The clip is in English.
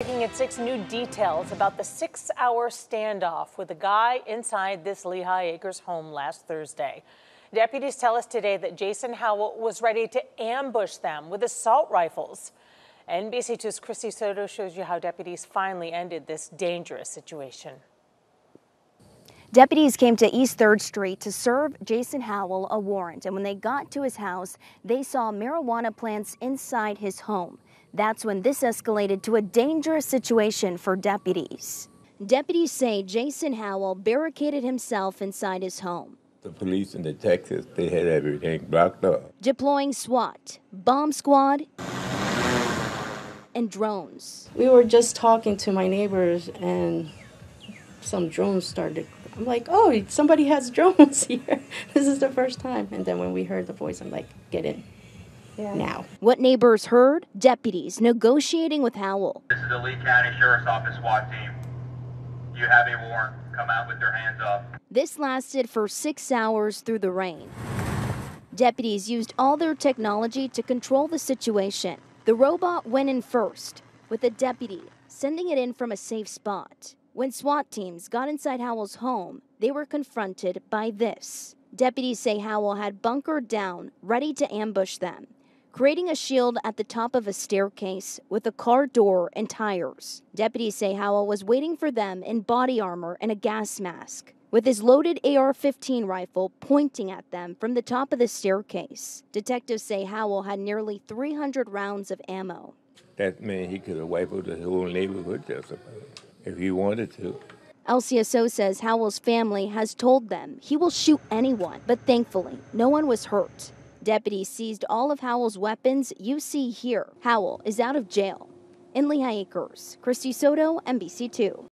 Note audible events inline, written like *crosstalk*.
Looking at six new details about the six hour standoff with a guy inside this Lehigh Acres home last Thursday. Deputies tell us today that Jason Howell was ready to ambush them with assault rifles. NBC2's Christy Soto shows you how deputies finally ended this dangerous situation. Deputies came to East 3rd Street to serve Jason Howell a warrant, and when they got to his house, they saw marijuana plants inside his home. That's when this escalated to a dangerous situation for deputies. Deputies say Jason Howell barricaded himself inside his home. The police and the Texas, they had everything blocked up. Deploying SWAT, bomb squad, and drones. We were just talking to my neighbors and some drones started. I'm like, oh, somebody has *laughs* drones here. this is the first time. And then when we heard the voice, I'm like, get in. Yeah. Now. What neighbors heard? Deputies negotiating with Howell. This is the Lee County Sheriff's Office SWAT team. You have a warrant. Come out with your hands up. This lasted for six hours through the rain. Deputies used all their technology to control the situation. The robot went in first, with a deputy sending it in from a safe spot. When SWAT teams got inside Howell's home, they were confronted by this. Deputies say Howell had bunkered down, ready to ambush them, creating a shield at the top of a staircase with a car door and tires. Deputies say Howell was waiting for them in body armor and a gas mask, with his loaded AR 15 rifle pointing at them from the top of the staircase. Detectives say Howell had nearly 300 rounds of ammo. That meant he could have wiped out the whole neighborhood just if he wanted to. LCSO says Howell's family has told them he will shoot anyone, but thankfully, no one was hurt. Deputies seized all of Howell's weapons you see here. Howell is out of jail. In Lehigh Acres, Christy Soto, NBC2.